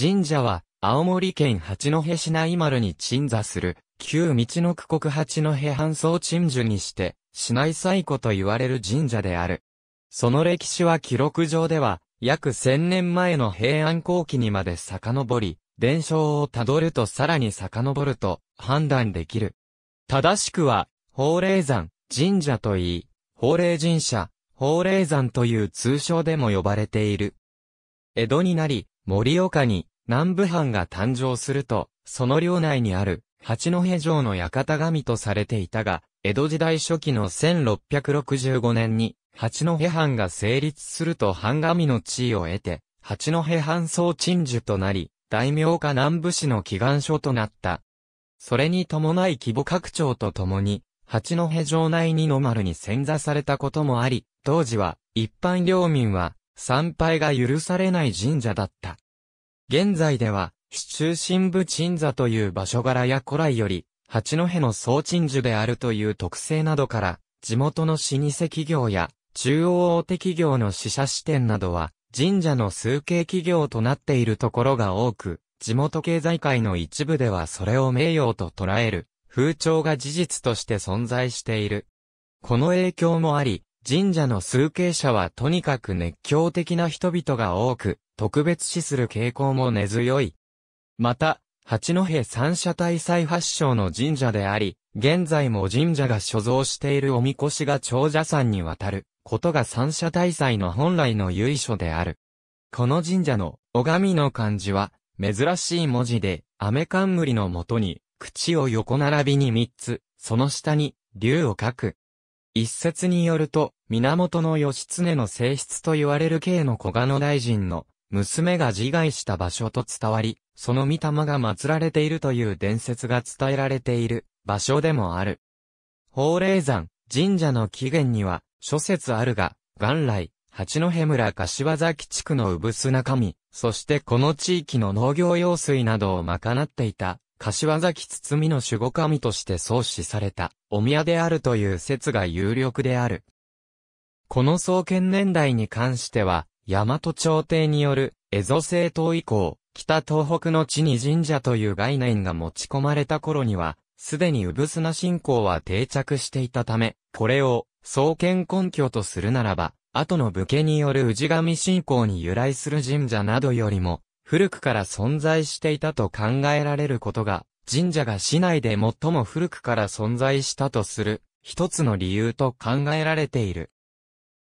神社は、青森県八戸市内丸に鎮座する、旧道の区国八戸半層鎮守にして、市内最古と言われる神社である。その歴史は記録上では、約千年前の平安後期にまで遡り、伝承をたどるとさらに遡ると判断できる。正しくは、法霊山、神社といい、法霊神社、法霊山という通称でも呼ばれている。江戸になり、盛岡に南部藩が誕生すると、その領内にある八戸城の館神とされていたが、江戸時代初期の1665年に、八戸藩が成立すると藩神の地位を得て、八戸藩総鎮守となり、大名家南部市の祈願所となった。それに伴い規模拡張とともに、八戸城内にの丸に潜座されたこともあり、当時は一般領民は参拝が許されない神社だった。現在では、市中心部鎮座という場所柄や古来より、八戸の総鎮守であるという特性などから、地元の老舗企業や中央大手企業の支社支店などは、神社の数形企業となっているところが多く、地元経済界の一部ではそれを名誉と捉える、風潮が事実として存在している。この影響もあり、神社の数形者はとにかく熱狂的な人々が多く、特別視する傾向も根強い。また、八戸三社大祭発祥の神社であり、現在も神社が所蔵しているおみこしが長者山に渡ることが三社大祭の本来の由緒である。この神社の拝みの漢字は、珍しい文字で、雨冠のもとに、口を横並びに三つ、その下に、竜を書く。一説によると、源義経の性質と言われる慶の小賀野大臣の娘が自害した場所と伝わり、その御霊が祀られているという伝説が伝えられている場所でもある。法霊山、神社の起源には諸説あるが、元来、八戸村柏崎地区の産砂神、そしてこの地域の農業用水などを賄っていた、柏崎包の守護神として創始された、お宮であるという説が有力である。この創建年代に関しては、大和朝廷による、蝦夷政党以降、北東北の地に神社という概念が持ち込まれた頃には、すでに産砂信仰は定着していたため、これを、創建根拠とするならば、後の武家による氏神信仰に由来する神社などよりも、古くから存在していたと考えられることが、神社が市内で最も古くから存在したとする、一つの理由と考えられている。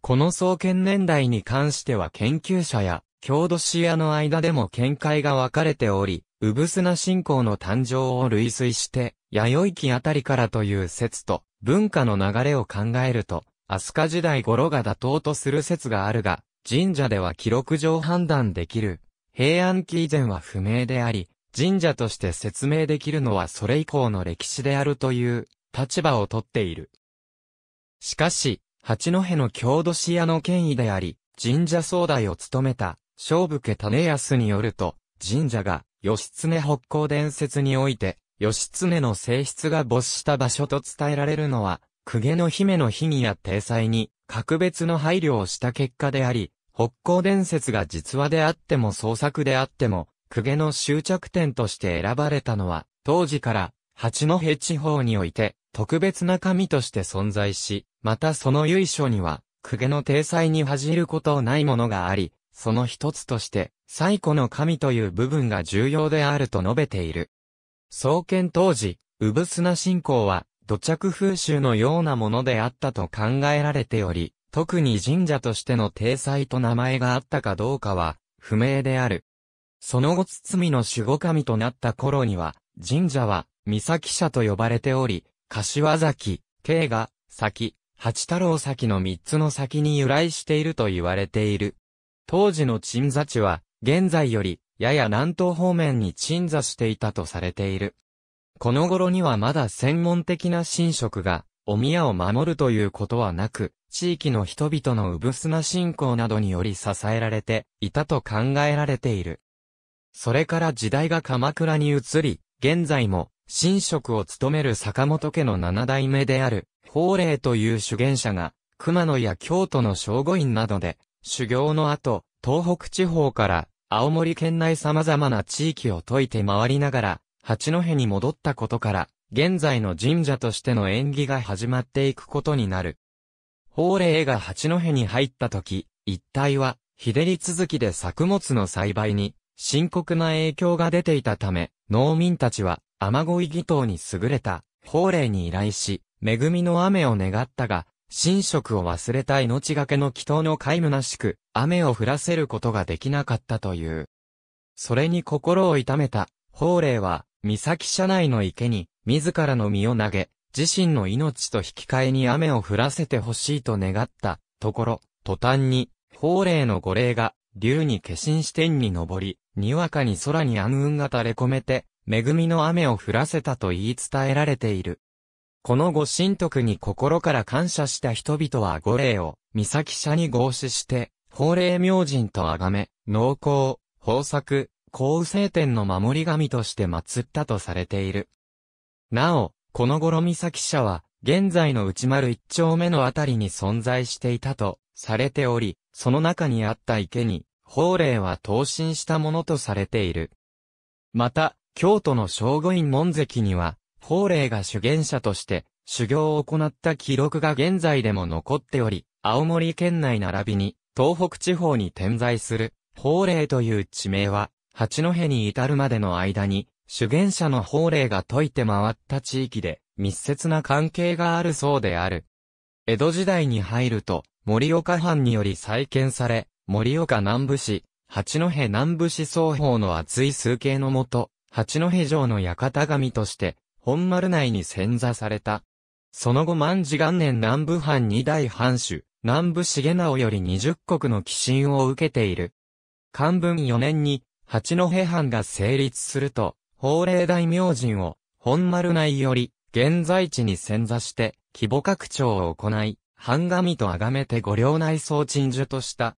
この創建年代に関しては研究者や郷土史家の間でも見解が分かれており、産砂信仰の誕生を類推して、弥生期あたりからという説と、文化の流れを考えると、飛鳥時代頃が妥当とする説があるが、神社では記録上判断できる。平安期以前は不明であり、神社として説明できるのはそれ以降の歴史であるという立場をとっている。しかし、八戸の郷土史家の権威であり、神社総代を務めた、勝負家種安によると、神社が、義経北港伝説において、義経の性質が没した場所と伝えられるのは、公家の姫の秘儀や体裁に、格別の配慮をした結果であり、北港伝説が実話であっても創作であっても、公家の終着点として選ばれたのは、当時から、八戸地方において、特別な神として存在し、またその由緒には、公家の体裁に恥じることないものがあり、その一つとして、最古の神という部分が重要であると述べている。創建当時、産砂信仰は、土着風習のようなものであったと考えられており、特に神社としての体裁と名前があったかどうかは、不明である。その後包の守護神となった頃には、神社は、岬社と呼ばれており、柏崎、慶賀、崎、八太郎崎の三つの先に由来していると言われている。当時の鎮座地は、現在より、やや南東方面に鎮座していたとされている。この頃にはまだ専門的な神職が、お宮を守るということはなく、地域の人々の産砂信仰などにより支えられていたと考えられている。それから時代が鎌倉に移り、現在も、神職を務める坂本家の七代目である、法霊という修験者が、熊野や京都の正御院などで、修行の後、東北地方から、青森県内様々な地域を解いて回りながら、八戸に戻ったことから、現在の神社としての縁起が始まっていくことになる。法令が八戸に入った時、一帯は、日照り続きで作物の栽培に深刻な影響が出ていたため、農民たちは雨乞い祈祷に優れた法令に依頼し、恵みの雨を願ったが、神職を忘れた命がけの祈祷の皆無なしく、雨を降らせることができなかったという。それに心を痛めた、法令は、岬社内の池に、自らの身を投げ、自身の命と引き換えに雨を降らせてほしいと願ったところ、途端に、法令の御霊が、竜に化身し天に昇り、にわかに空に暗雲が垂れ込めて、恵みの雨を降らせたと言い伝えられている。このご神徳に心から感謝した人々は御霊を、岬社に合祀して、法霊明神と崇め、農耕、豊作、皇聖天の守り神として祀ったとされている。なお、この頃岬社は、現在の内丸一丁目のあたりに存在していたとされており、その中にあった池に、法霊は投身したものとされている。また、京都の正御院門跡には、法霊が修験者として修行を行った記録が現在でも残っており、青森県内並びに東北地方に点在する法霊という地名は、八戸に至るまでの間に修験者の法霊が解いて回った地域で密接な関係があるそうである。江戸時代に入ると、盛岡藩により再建され、盛岡南部市、八戸南部市双方の厚い数形のもと、八戸城の館神として、本丸内に潜座された。その後万事元年南部藩二代藩主、南部重直より二十国の寄進を受けている。漢文四年に、八戸藩が成立すると、法令大明神を、本丸内より、現在地に潜座して、規模拡張を行い、藩神と崇めて御領内総鎮守とした。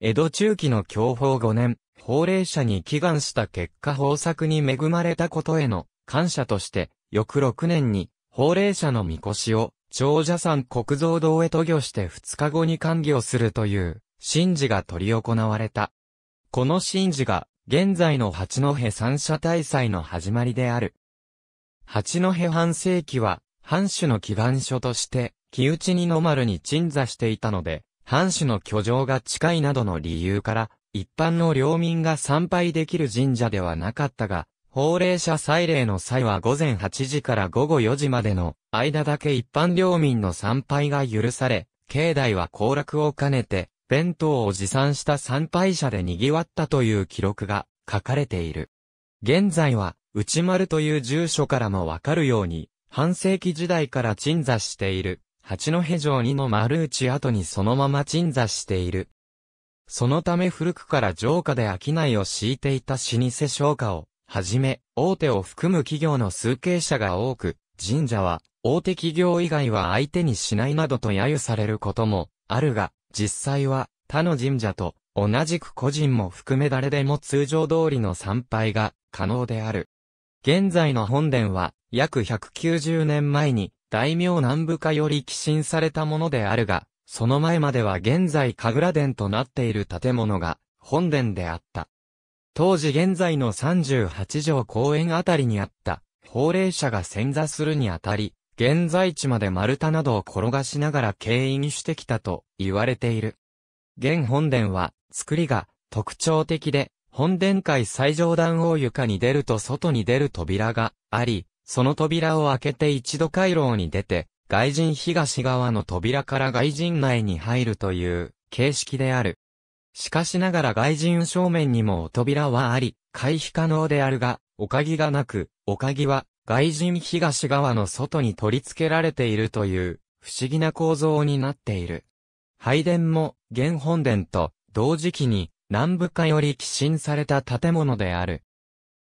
江戸中期の享保五年、法令者に祈願した結果豊作に恵まれたことへの感謝として、翌6年に、法令者のみこしを、長者山国蔵堂へ渡御して2日後に完業するという、神事が取り行われた。この神事が、現在の八戸三社大祭の始まりである。八戸藩世紀は、藩主の祈願所として、木内に野丸に鎮座していたので、藩主の居城が近いなどの理由から、一般の領民が参拝できる神社ではなかったが、法令者祭礼の際は午前8時から午後4時までの間だけ一般領民の参拝が許され、境内は行楽を兼ねて、弁当を持参した参拝者で賑わったという記録が書かれている。現在は、内丸という住所からもわかるように、半世紀時代から鎮座している、八戸城二の丸内跡にそのまま鎮座している。そのため古くから城下で商いを敷いていた老舗商家をはじめ、大手を含む企業の数形者が多く、神社は、大手企業以外は相手にしないなどと揶揄されることもあるが、実際は他の神社と同じく個人も含め誰でも通常通りの参拝が可能である。現在の本殿は約190年前に大名南部化より寄進されたものであるが、その前までは現在神楽殿となっている建物が本殿であった。当時現在の38条公園あたりにあった、法令者が潜座するにあたり、現在地まで丸太などを転がしながら経営にしてきたと言われている。現本殿は、作りが特徴的で、本殿階最上段を床に出ると外に出る扉があり、その扉を開けて一度回廊に出て、外陣東側の扉から外陣内に入るという形式である。しかしながら外陣正面にも扉はあり、回避可能であるが、おかぎがなく、おかぎは外陣東側の外に取り付けられているという不思議な構造になっている。拝殿も現本殿と同時期に南部化より寄進された建物である。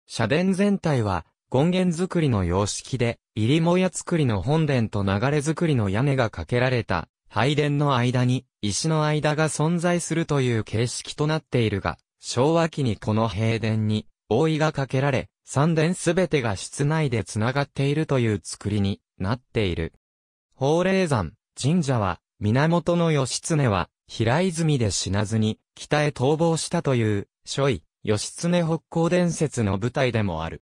社殿全体は権現造りの様式で、入りもや造りの本殿と流れ造りの屋根がかけられた拝殿の間に石の間が存在するという形式となっているが、昭和期にこの平殿に覆いがかけられ、三殿すべてが室内で繋がっているという作りになっている。法霊山神社は、源義経は平泉で死なずに北へ逃亡したという、諸位、義経北港伝説の舞台でもある。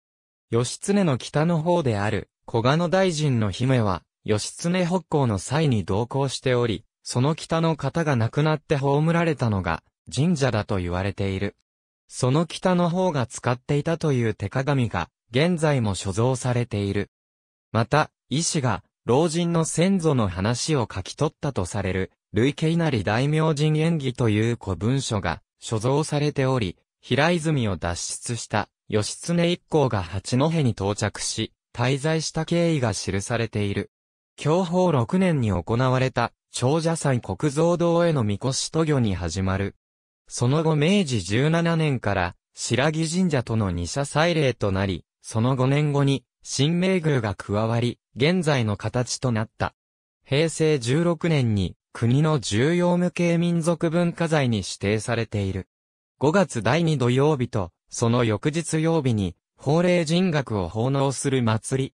義経の北の方である、小賀野大臣の姫は、義経北港の際に同行しており、その北の方が亡くなって葬られたのが、神社だと言われている。その北の方が使っていたという手鏡が、現在も所蔵されている。また、医師が、老人の先祖の話を書き取ったとされる、累計なり大名人演技という古文書が、所蔵されており、平泉を脱出した、義経一行が八戸に到着し、滞在した経緯が記されている。享保6年に行われた、長者祭国蔵堂へのみこし渡御に始まる。その後明治17年から、白木神社との二者祭礼となり、その5年後に、新名宮が加わり、現在の形となった。平成16年に、国の重要無形民族文化財に指定されている。5月第2土曜日と、その翌日曜日に、法令人学を奉納する祭り。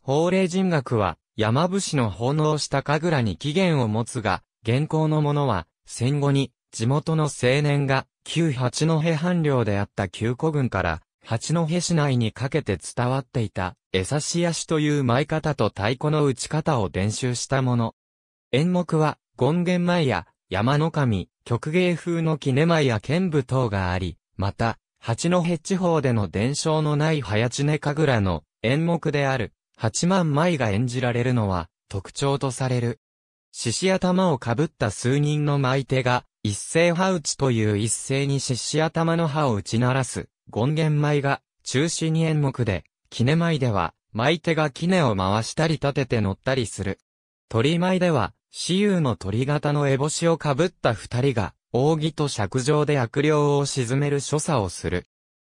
法令人学は、山伏の奉納した神楽に起源を持つが、現行のものは、戦後に、地元の青年が、旧八戸藩領であった旧古郡から、八戸市内にかけて伝わっていた、江差し足という舞い方と太鼓の打ち方を伝習したもの。演目は、権現舞や、山の神、曲芸風のキネ舞や剣舞等があり、また、八戸地方での伝承のない早知根神楽の演目である、八万舞が演じられるのは、特徴とされる。獅子頭をかぶった数人の舞手が、一斉刃打ちという一斉に獅子頭の刃を打ち鳴らす、権現舞が中心に演目で、杵舞では、舞手が杵を回したり立てて乗ったりする。鳥舞では、私有の鳥型の烏帽子をかぶった二人が、扇と尺状で悪霊を沈める所作をする。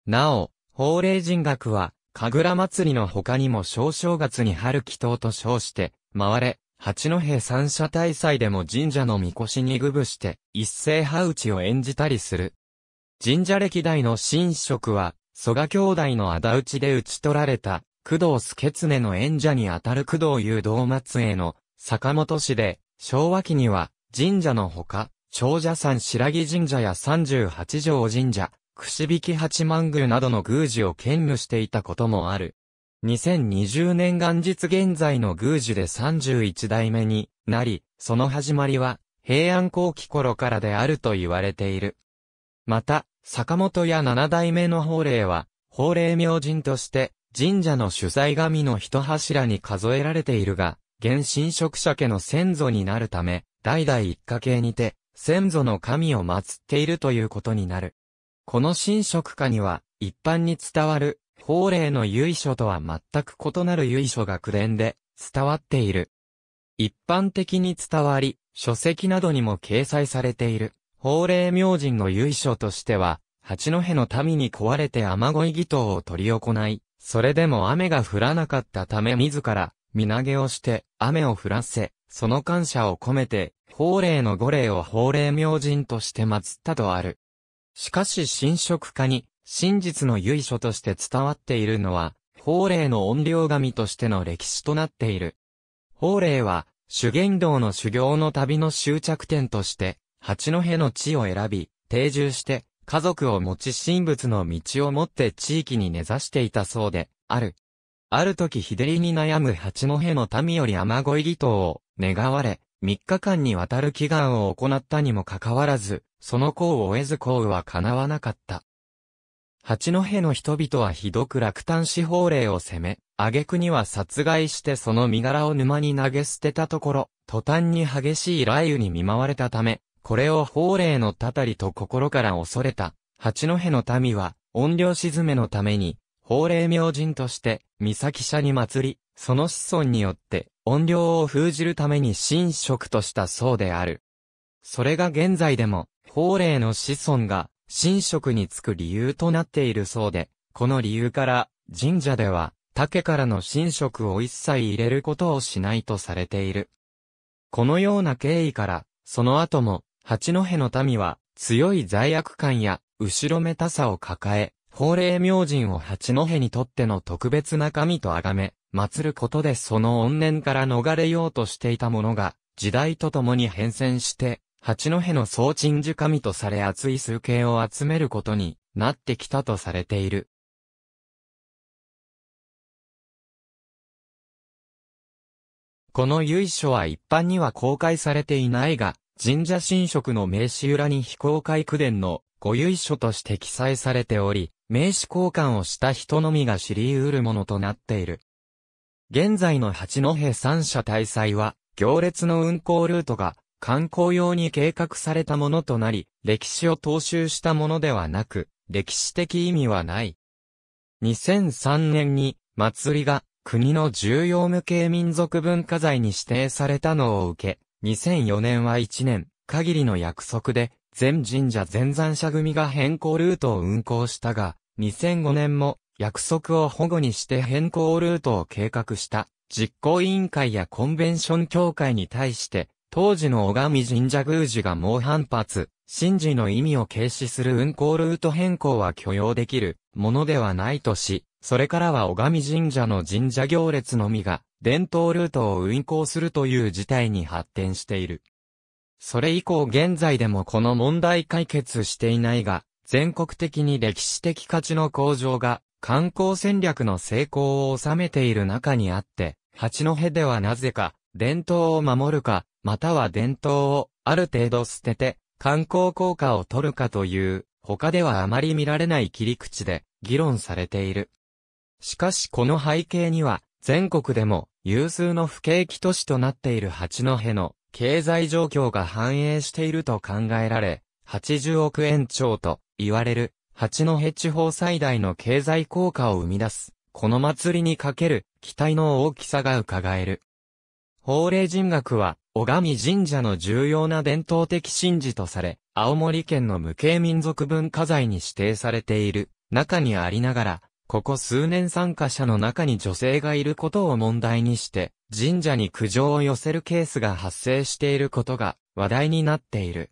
なお、法令人学は、神楽祭りの他にも小正月に春祈祷と称して、回れ、八戸三社大祭でも神社の神輿にぐぶして、一斉刃打ちを演じたりする。神社歴代の神職は、蘇我兄弟の仇討ちで討ち取られた、工藤助常の演者にあたる工藤雄道末への、坂本氏で、昭和期には、神社のほか、長者山白木神社や三十八条神社、串引八幡宮などの宮司を兼務していたこともある。2020年元日現在の宮司で31代目になり、その始まりは平安後期頃からであると言われている。また、坂本や七代目の法令は、法令明神として神社の主催神の一柱に数えられているが、現神職者家の先祖になるため、代々一家系にて、先祖の神を祀っているということになる。この神職家には、一般に伝わる法令の由緒とは全く異なる由緒が口伝で伝わっている。一般的に伝わり、書籍などにも掲載されている、法令明神の由緒としては、八戸の民に壊れて雨乞い祈祷を取り行い、それでも雨が降らなかったため自ら、身投げをして雨を降らせ、その感謝を込めて、法令の五霊を法令明神として祀ったとある。しかし神職家に真実の由緒として伝わっているのは、法霊の音量神としての歴史となっている。法霊は、修験道の修行の旅の終着点として、八戸の地を選び、定住して、家族を持ち神仏の道をもって地域に根ざしていたそうで、ある。ある時日照りに悩む八戸の民より雨乞い祈祷を願われ、三日間にわたる祈願を行ったにもかかわらず、その功を得ず功は叶わなかった。八戸の人々はひどく落胆し法令を攻め、挙句には殺害してその身柄を沼に投げ捨てたところ、途端に激しい雷雨に見舞われたため、これを法令のたたりと心から恐れた。八戸の民は、音量沈めのために、法令明神として、岬社に祭り、その子孫によって、音量を封じるために神職としたそうである。それが現在でも、法令の子孫が、神職につく理由となっているそうで、この理由から、神社では、竹からの神職を一切入れることをしないとされている。このような経緯から、その後も、八戸の民は、強い罪悪感や、後ろめたさを抱え、法令明神を八戸にとっての特別な神と崇め、祀ることでその怨念から逃れようとしていたものが、時代とともに変遷して、八戸の総鎮守神とされ厚い数形を集めることになってきたとされている。この由緒は一般には公開されていないが、神社神職の名刺裏に非公開区伝のご由緒として記載されており、名刺交換をした人のみが知り得るものとなっている。現在の八戸三社大祭は、行列の運行ルートが観光用に計画されたものとなり、歴史を踏襲したものではなく、歴史的意味はない。2003年に、祭りが国の重要無形民族文化財に指定されたのを受け、2004年は1年限りの約束で、全神社全山社組が変更ルートを運行したが、2005年も約束を保護にして変更ルートを計画した。実行委員会やコンベンション協会に対して、当時の小上神社宮司が猛反発、神事の意味を軽視する運行ルート変更は許容できるものではないとし、それからは小上神社の神社行列のみが、伝統ルートを運行するという事態に発展している。それ以降現在でもこの問題解決していないが、全国的に歴史的価値の向上が、観光戦略の成功を収めている中にあって、八戸ではなぜか、伝統を守るか、または伝統をある程度捨てて、観光効果を取るかという、他ではあまり見られない切り口で議論されている。しかしこの背景には、全国でも有数の不景気都市となっている八戸の経済状況が反映していると考えられ、80億円超と言われる八戸地方最大の経済効果を生み出す、この祭りにかける期待の大きさが伺える。法令人学は、小上神社の重要な伝統的神事とされ、青森県の無形民族文化財に指定されている中にありながら、ここ数年参加者の中に女性がいることを問題にして、神社に苦情を寄せるケースが発生していることが話題になっている。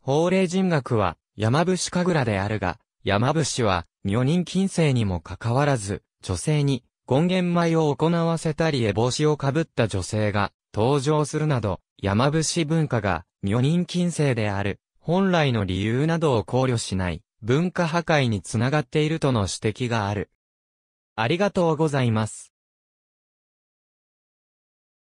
法令人学は山伏神楽であるが、山伏は女人禁制にもかかわらず、女性に権限舞を行わせたり絵帽子をかぶった女性が登場するなど、山伏文化が女人禁制である本来の理由などを考慮しない文化破壊につながっているとの指摘がある。ありがとうございます。